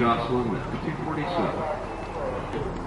Jocelyn at 247.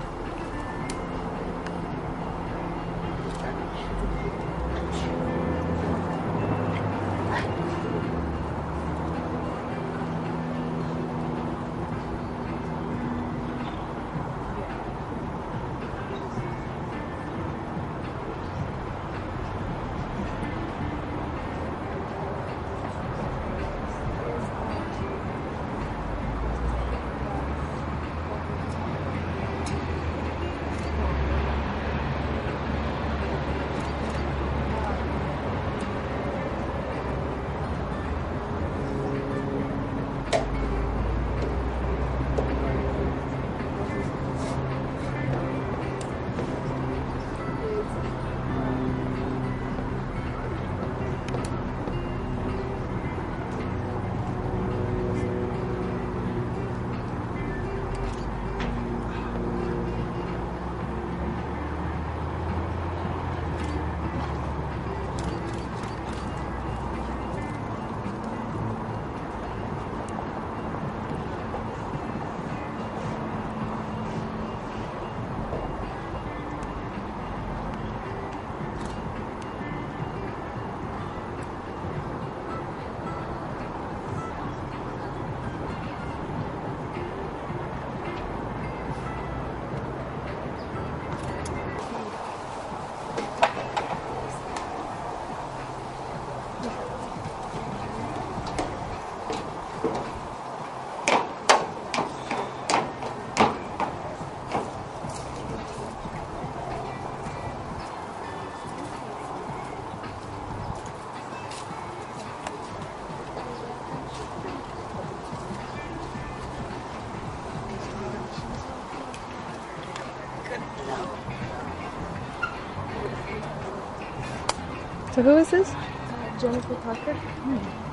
So who is this? Uh, Jennifer Tucker. Sure hmm.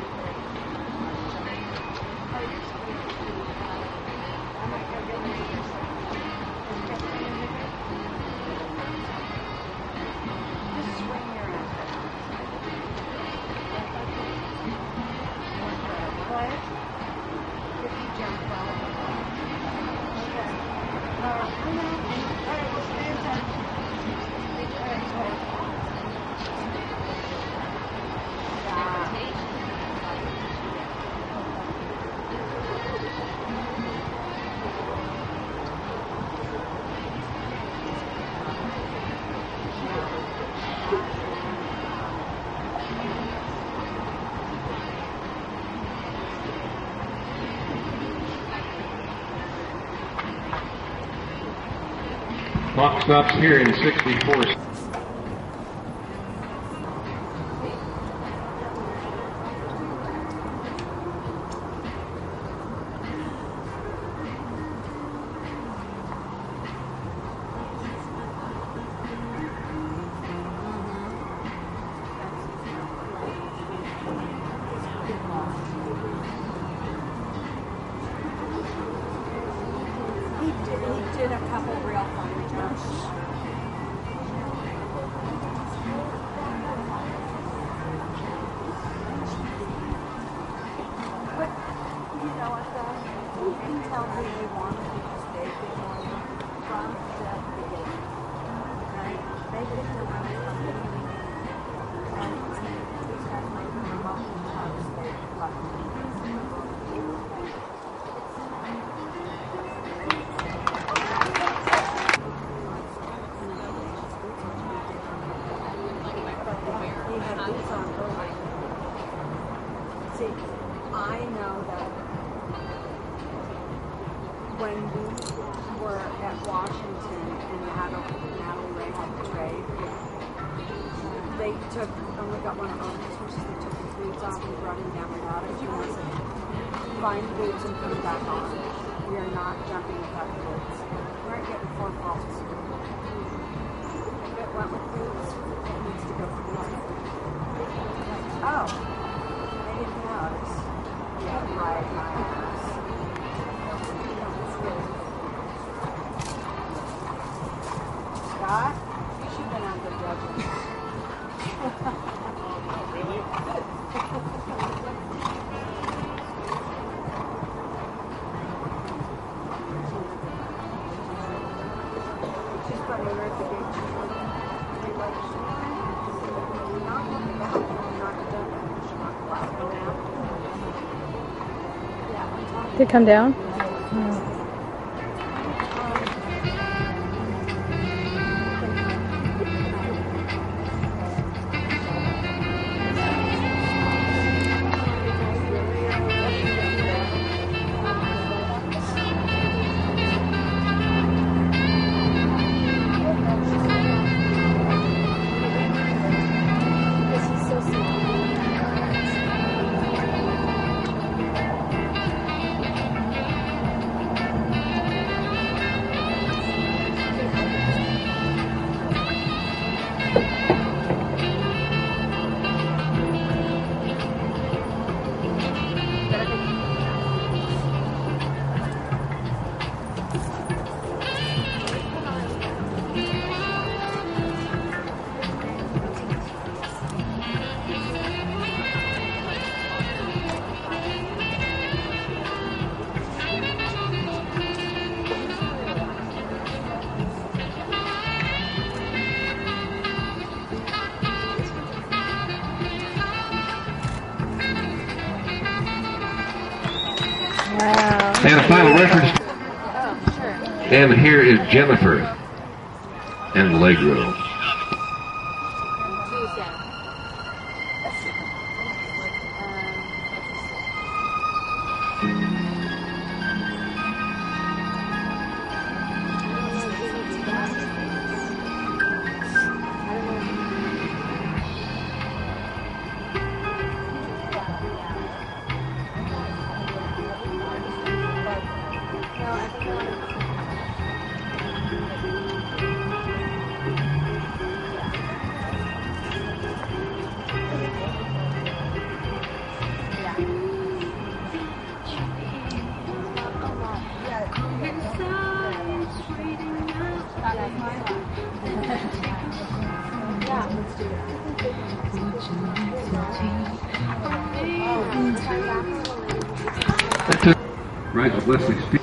stops here in 64. Tell they want been on from the beginning. Right? From the beginning. When we were at Washington and Natalie, Ray had the trade, they took, only got one of Owen's horses, they took his boots off and brought him down without it. And I said, find boots and put them back on. We are not jumping without boots. We aren't getting four falls. If it went with boots, it needs to go for It come down? And here is Jennifer and Legro. Rise of.